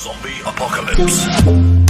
Zombie apocalypse.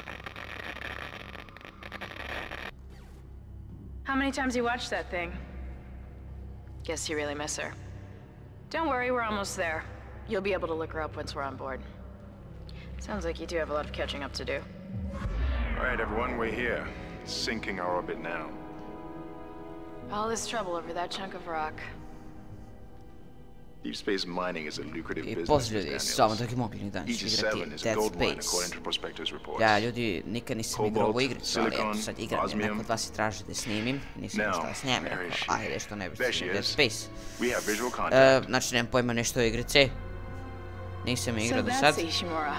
How many times you watched that thing? Guess you really miss her. Don't worry, we're almost there. You'll be able to look her up once we're on board. Sounds like you do have a lot of catching up to do. All right, everyone, we're here. Syncing our orbit now. All this trouble over that chunk of rock. Deep space mining is a lucrative I business. pozdrav Miss ljudi, Daniels. s vama Doki Mobilni dan ću Aegis igrati 7 is a Dead gold mine Space. according to prospectors' reports. Ja, ljudi, nikad nisam igrao ovu Cobalt, igricu, ali eto sad igram jer neko od vas je traži da snimim. Nisam Now, ništa da snimam, rekao, ajde što ne bi snimio Dead. Space. We have visual E, contact. znači, nemam pojma nešto o igrici. Nisam je So igrao do sad. that's Ishimura.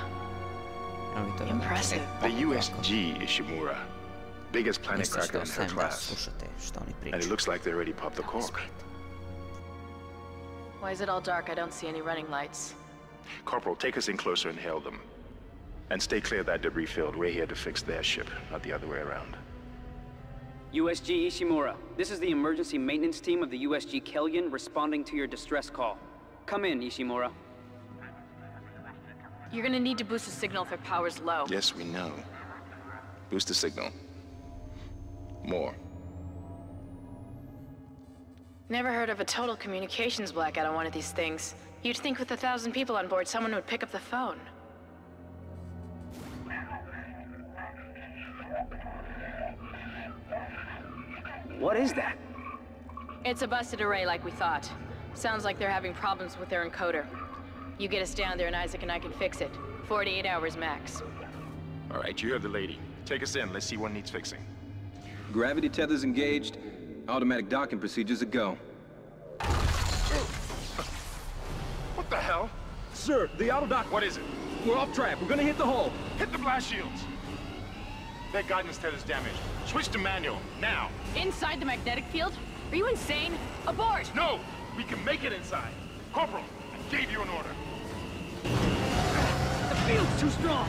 No, vi to the USG Ishimura. Biggest planet cracker in her ostajem class. slušate što oni And it looks like they already popped the cork. Why is it all dark? I don't see any running lights. Corporal, take us in closer and hail them. And stay clear of that debris field. We're here to fix their ship, not the other way around. USG Ishimura, this is the emergency maintenance team of the USG Kellion responding to your distress call. Come in, Ishimura. You're gonna need to boost the signal if their power's low. Yes, we know. Boost the signal. More. Never heard of a total communications blackout on one of these things. You'd think with a thousand people on board, someone would pick up the phone. What is that? It's a busted array like we thought. Sounds like they're having problems with their encoder. You get us down there and Isaac and I can fix it. 48 hours max. All right, you heard the lady. Take us in. Let's see what needs fixing. Gravity tethers engaged. Automatic docking procedures a go. What the hell? Sir, the auto dock. What is it? We're off track. We're gonna hit the hull. Hit the blast shields. Their guidance tether's damaged. Switch to manual, now. Inside the magnetic field? Are you insane? Abort! No! We can make it inside. Corporal, I gave you an order. The field's too strong!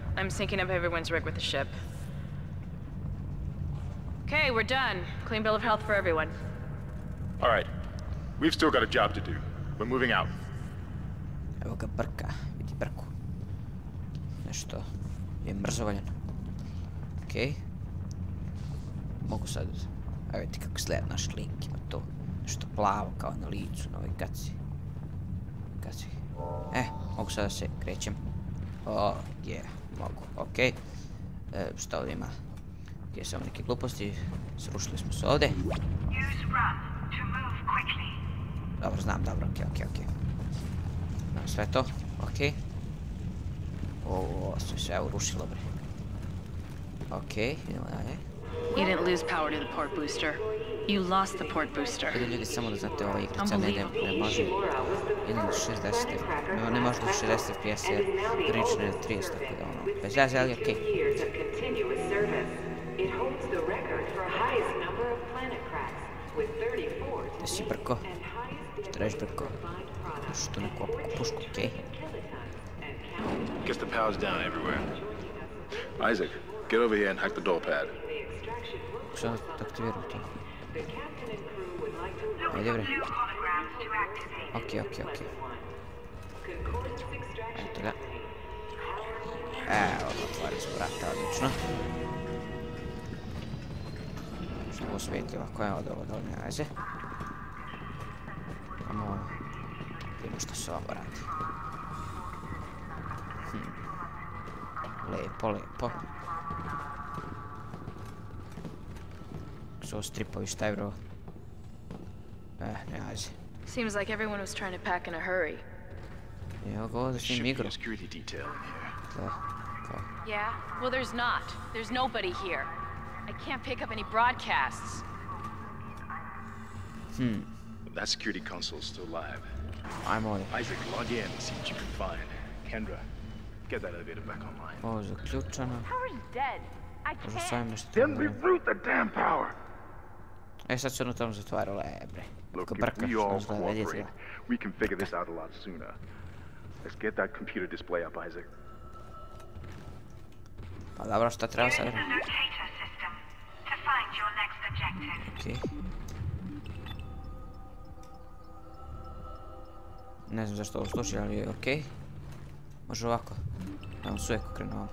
I'm syncing up everyone's rig with the ship. Okay, we're done. Clean bill of health for everyone. All right, we've still got a job to do. We're moving out. Evo ga brka, vidi brku. Nešto je mrzovoljan. Okej. Mogu sad... Evo vidite kako izgleda naš lik, ima to nešto plavo kao na licu, na ovoj gaci. Gaci. E, mogu sada se krećem. O, je, mogu, okej. E, šta ovdje ima? Okej, samo neke gluposti. Srušili smo se ovdje. Dobro, znam, dobro, okej, okej, okej. Znam sve to, okej. Ovo, sve se urušilo, bre. Okej, idemo dalje. You didn't lose power to the port booster. You lost the port booster. Ajde ljudi, samo da znate ova igrica ne, ne, ne može ili 60, ne, ne može do 60 FPS jer prilično je 30, tako da ono, bez veze, ali okej. years of continuous service. It holds the record for highest number of planet cracks, with 34 Da si brko, and highest što reći brko, što neku opku pušku, okej. Guess the power's down everywhere. Isaac, get over here and hack the door pad. Što da aktiviram Aj, dobra. Okej, okay, okej, Ei, okej. Okay. E, tyle. Eee, oto otwarcie, brata, odliczno. Muszę było świetliwa, koja on ovo dolne razie. Amo, no, vidimo što se ovo radi. Hmm. Leipo, leipo. Su ovo stripovi, šta je bro? Eh, nema veze. Seems like everyone was trying to pack in a hurry. Evo ga ovdje s njim Should be igro. a security detail in here. Da, kao. Yeah? Well, there's not. There's nobody here. I can't pick up any broadcasts. Hmm, That security console's still live. ajmo ovdje. Isaac, log in and see what you can find. Kendra, get that elevator back online. Ovo je zaključano. Power's dead. I Možda can't. Then drugo. reroute the damn power! Esta só não estamos a atuar lebre. É, Look, para cá, vamos lá, We can figure this out a lot sooner. Let's get that computer display up, Isaac. Palavra está atrás, sabe? Ok. Ne znam zašto ovo služi, ali je okej. Okay. Može ovako. Evo é sueko krenuo.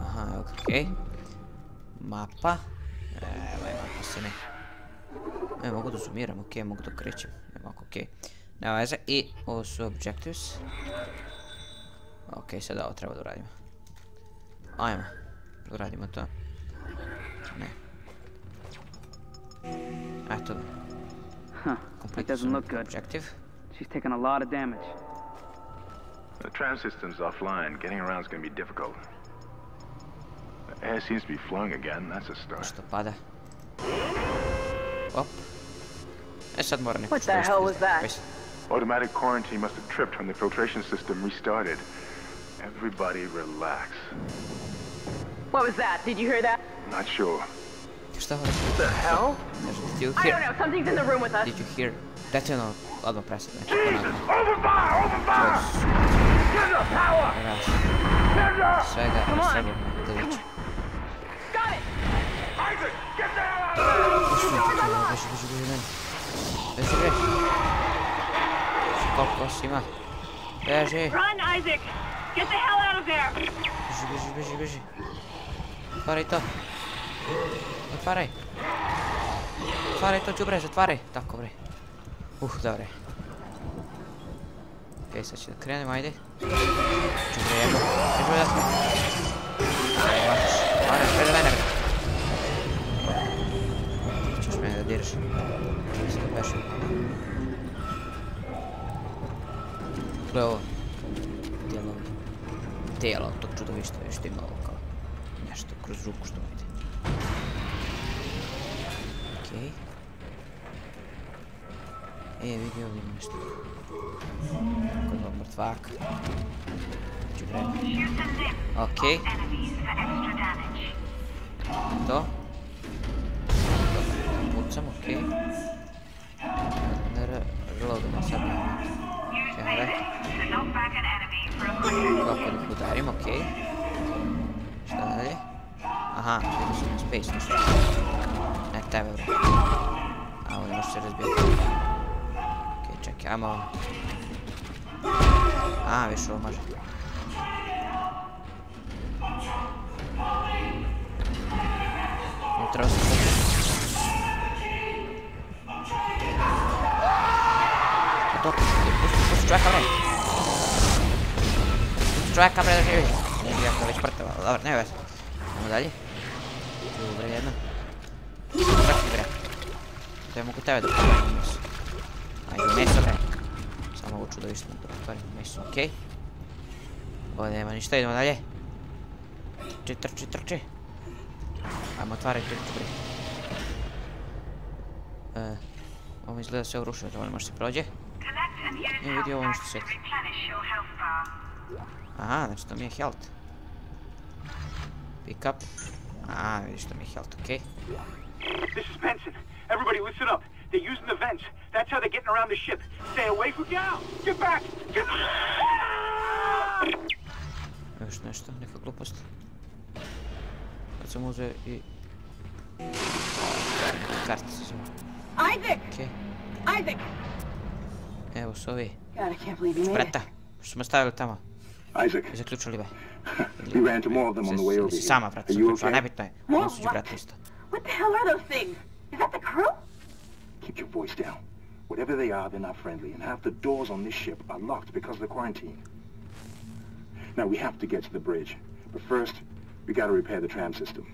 Aha, okej. Mapa. Evo je mapa se ne. E, mogu da zoomiram, okej, mogu da krećem. Evo okej. Nema veze. I ovo su objectives. Okej, sada ovo treba da uradimo. Ajmo. Da uradimo to. Ne. Eto. Complete good. Objective. She's taken a lot of damage. The tram system's offline. Getting around's gonna be difficult. The air seems to be flowing again. That's a start. Što pada. Op. E sad mora What the hell was that? Automatic quarantine must have tripped when the filtration system restarted. Everybody relax. What was that? Did you hear that? Not sure. Šta ovo rekao? The hell? Did you hear? I don't know. Something's in the room with us. Did you hear? Dajte ono, odmah presad, znači, ponavljam. Open fire! Open fire! Get the power! Raz, Kendra! Come on. Così, così, così, così. Penso che... Qua prossima. Eh, sì. Run, Isaac! Get the hell out of there! Così, così, così, così. Otvaraj to. Otvaraj. Otvaraj to, ću brez, otvaraj. Tako bre. Uh, dobre. Okej, okay, sad ću da krenem, ajde. Čekaj, jedno. Jedno da smo. Ajde, vaš. Ajde, pred mene, baixo. Isso pra baixo. Bravo. Djelom. Djelom tog čudovišta još ima kao nešto kroz ruku što vidi. Okej. Okay. E, vidi ovdje ima nešto. Kod ovog mrtvaka. Ču vreme. Okej. Okay. To yapsam okey. Bunları reload masam yani. Şöyle. Kalkalım bu darim okey. Что надо? Ага, следующий спейс, ну что? Это выбор. А, у него все разбил. Окей, чеки, амо. А, вижу, может. Трос, что A to, pusti, pusti čovjeka bre. Pusti čovjeka da živi. Nije bi jako već mrtav, ali dobro, nema veze. Idemo dalje. Dobre, jedno. Čekaj bre. To ja mogu tebe da meso. Ajde, meso bre. Samo ovo čudovište da otvorim meso, okej. Ovdje nema ništa, idemo dalje. Trči, trči, trči. Ajmo, otvaraj, trči, bre. E, ovo izgleda sve urušeno, to može se prođe. Collect and use Nie health wiedziałam, packs że to się- replenish your health bar. Aha, znači to mi je health. Pick up. Ah, A, er vidiš to mi health, okej. This is Benson. Everybody listen up. They're using the vents. That's how they're getting around the ship. Stay away from down. Get back. Get Još nešto, neka glupost. Sad sam uzeo i... Kartice sam. Isaac! Okej, Isaac! Evo su ovi. God, I can't believe you made it. Spreta, što smo stavili tamo Isaac, i zaključili be. we ran into more of them on the way over Si here. sama, brate, Are you zaključila, nebitno je. More Ono su ću, what? brate, isto. What the hell are those things? Is that the crew? Keep your voice down. Whatever they are, they're not friendly, and half the doors on this ship are locked because of the quarantine. Now, we have to get to the bridge. But first, we gotta repair the tram system.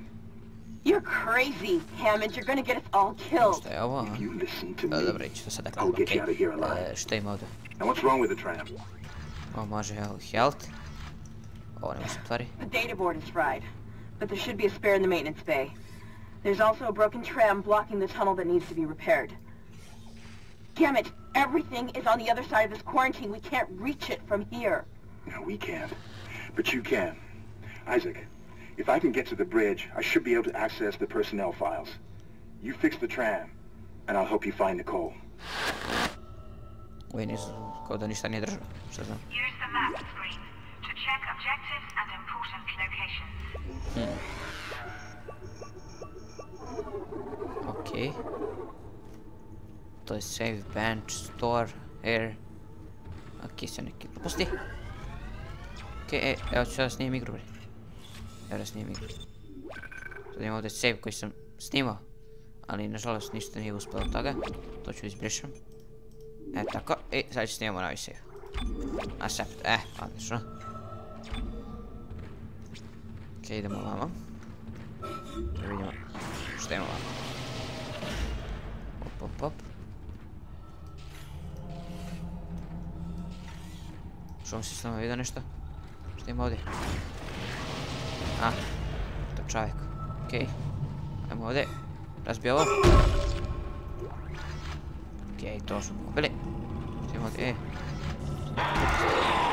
You're crazy, Hammond. You're gonna get us all killed. Šta je ovo, a? If you listen to me, Dobro, ići to sada I'll get you out of here alive. E, Šta ima ovdje? Now, what's wrong with the tram? Ovo može, evo, health. Ovo ne može se otvori. The data board is fried, but there should be a spare in the maintenance bay. There's also a broken tram blocking the tunnel that needs to be repaired. Damn it! Everything is on the other side of this quarantine. We can't reach it from here. No, we can't. But you can. Isaac, if I can get to the bridge, I should be able to access the personnel files. You fix the tram, and I'll help you find Nicole. Ovi nisu, kao da ništa nije držao. Šta? Use the map screen to check objectives and important locations. Okej. To je save, bench, store, air. Okej, sve neke gluposti. Okej, e, evo ću sada snijem igru, bre. Da snijem igru. Sad imam ovdje save koji sam snimao. Ali nažalost ništa nije uspjelo od toga. To ću izbrišem. E, tako. I sad ću snimamo novi save. Accept, e, odlično. Okej, idemo ovamo. Da vidimo šta imamo ovamo. Op, op, op. Čuvam se s nama vidio nešto? Šta ima ovdje? Ah, to čovjek. OK. Okay. Ajmo ovdje. Razbij ovo. Okej, okay, to smo pobili. Idemo ovdje, ej.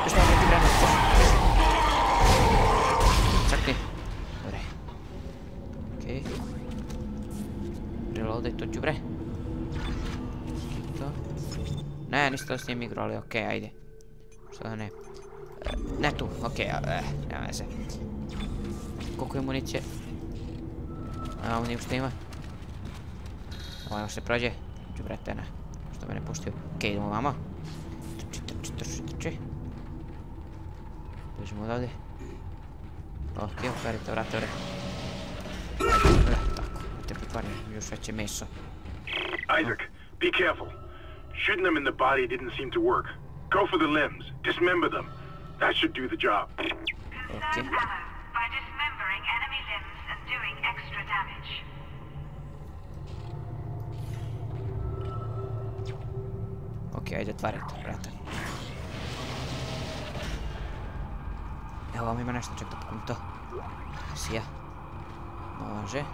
Još malo neki granat, pošto. Cakni. Dobre. Okej. Okay. Reloadaj to ću, bre. To. Ne, niste to s njim igrali, okej, okay, ajde. Što da ne. Ne tu, okej, okay, nema veze. Koliko je municije? A, ovo nije što ima. Ovo još se prođe. Đubrete, ne. Što me ne puštio. Okej, idemo vamo. Trči, trči, trči, trči. Bežimo odavde. Okej, otvarite vrate, bre. E, tako, te pretvarim još veće meso. Isaac, be careful. Shooting them in the body didn't seem to work. Go for the limbs. Dismember them. That should do the job. Okay. Enemy limbs and doing extra damage. Okej, ajde otvarajte, brate. Evo vam ima nešto, ček da pokujem to. Sija. Može.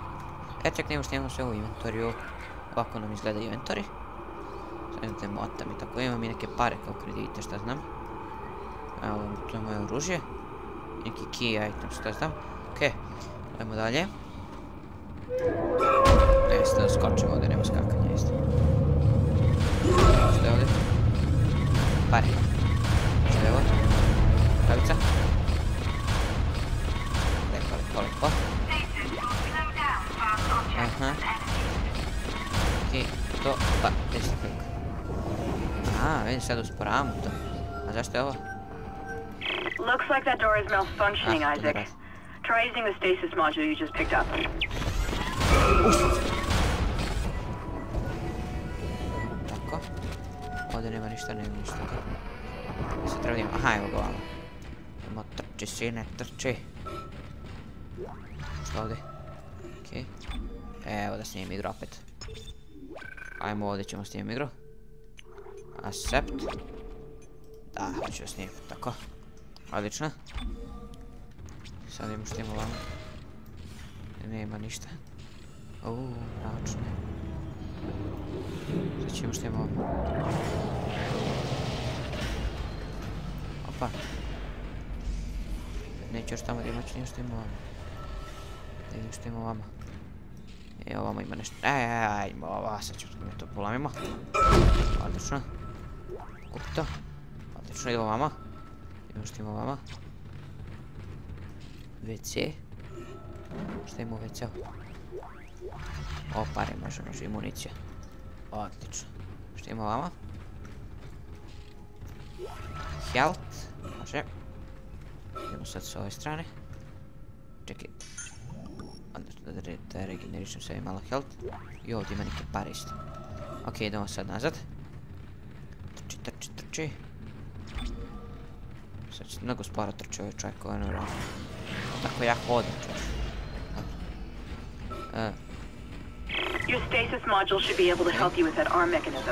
E, ček, nemo što imamo sve u inventoriju. Ovako nam izgleda inventori. Sad da motam i tako. Imamo i neke pare kao kredite, šta znam. Evo, to je moje oružje. Neki key item, šta znam. Okej, ajmo dalje. Jeste da skočimo ovdje, nema skakanja, jeste. Što je ovdje? Pare. Što je ovo? Kavica? Lepo, lepo, lepo. Aha. Okej, to, pa, se klik? A, vidim sad usporavam to. A zašto je ovo? Looks like that door is malfunctioning, Ah, Isaac. Try using the stasis module you just picked up. Tako. Ovdje nema ništa, nema ništa. Se treba ima? Aha, evo ga ovamo. Idemo, trči, sine, trči. Što ovdje? Okej. Evo da snijem igru opet. Ajmo ovdje ćemo snijem igru. Accept. Da, hoću da snijem, tako. Odlično. Sad imamo što imamo vamo. Nema ništa. Uuu, naočne. Sad ćemo što imamo vamo. Opa. Neću još tamo da imaću nije što imamo vamo. Da vidim što imamo vamo. Evo ovamo ima nešto. Ej, ej, ajmo ova, sad ću da to polamimo. Odlično. Kupi to. Odlično, idemo vamo. Idemo što imamo vamo. WC. Šta ima u WC-u? O, pare može, može i municija. Odlično. Šta ima vama? Health. Može. Idemo sad s ove strane. Čekaj. Odlično, da, da, da regenerišem sebi malo health. I ovdje ima neke pare isto. Ok, idemo sad nazad. Trči, trči, trči. Sad će mnogo sporo trči ovaj čovjek, ovo je nevjerojatno. Tako ja hodam, čovjek. Uh, Your stasis module should be able to help you with that arm mechanism.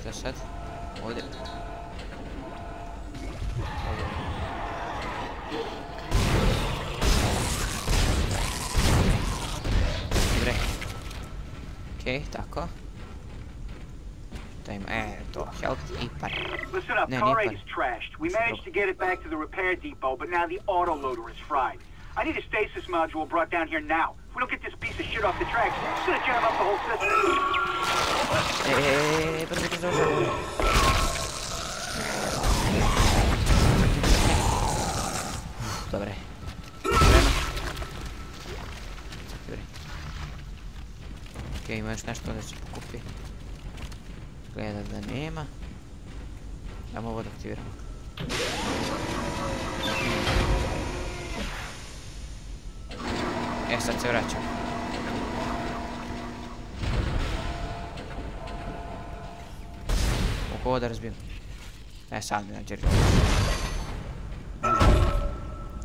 šta sad? Ovdje. Dobre. Okej, tako. Dajmo, e, ah, to, health i pare. Listen up, No, car 8 is trashed. We managed to get it back to the repair depot, but now the autoloader is fried. I need a stasis module brought down here now. If we don't get this piece of shit off the tracks, it's gonna jam up the whole system. Dobre. Dobre. Okej, ima još nešto da se pokupi. Gleda da nema. Ajmo ovo da aktiviramo. E, sad se vraćam. Mogu ovo da razbijem. E, sad mi nađe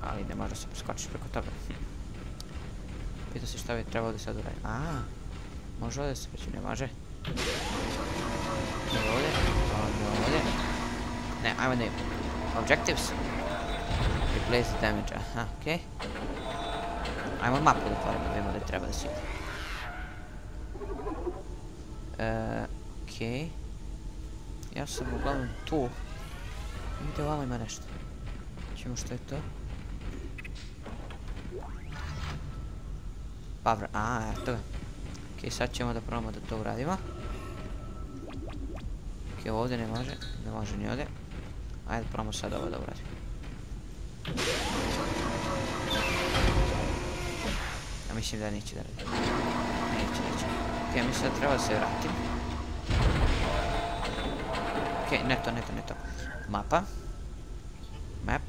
Ali ne može se preskočiti preko toga. Pitao se šta bi trebalo da sad uradim. A, može ovdje se već ne može. Ne ovdje, ovdje, ovdje. Ne, ajmo. Objectives. Replace the damage, aha, okej. Ajmo mapu da otvorimo, vidimo gdje treba da se ide. E, okej. Ja sam uglavnom tu. Vidite, ovamo ima nešto. Čemo što je to? Power, a, eto ga. Ok, sad ćemo da probamo da to uradimo. Ok, ovdje ne može, ne može ni ovdje. Ajde, probamo sad ovo da uradimo. Ja mislim da neće da radi. Neće, neće. Ok, mislim da treba da se vratim. Ok, ne to, ne to, ne to. Mapa. Map.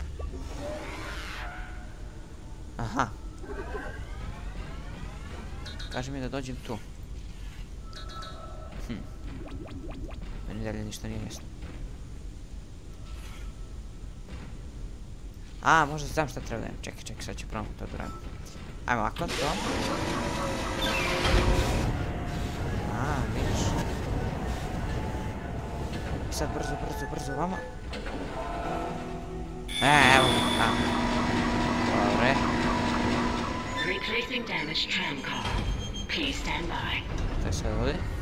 Aha. Kaže mi da dođem tu. Hm. реально ничто не ясно. A, może znam, że trafiłem. Czekaj, czekaj, ja ci prom, to durałem. Ajmo, ako to? A, vidiš. I sad brzo, brzo, brzo, vama. E, evo ga tamo. Dobre. Replacing damaged tram car. Please stand by. To je sve ovdje.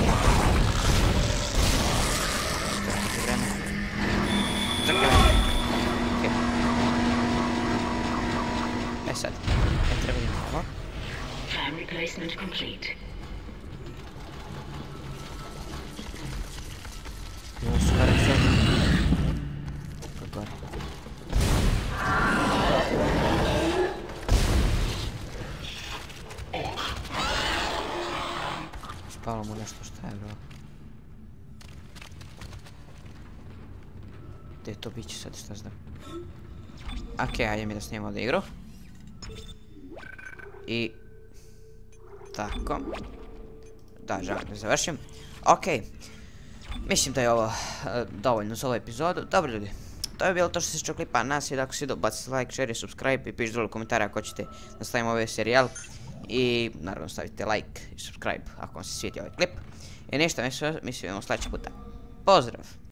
complete. Nossa, os caras são... Agora. Spavamo mu nešto šta je bilo. Gdje je to biće sad šta znam. Okej, okay, ajde mi da snimamo odigru. I tako. Da, želim da završim. Okej. Mislim da je ovo e, dovoljno za ovu epizodu. Dobro ljudi, to je bilo to što se tiče klipa nas i ako se bacite like, share i subscribe i pišite dole u komentare ako hoćete da stavimo ovaj serijal. I naravno stavite like i subscribe ako vam se svijetio ovaj klip. I ništa, mi se vidimo sljedeći puta. Pozdrav!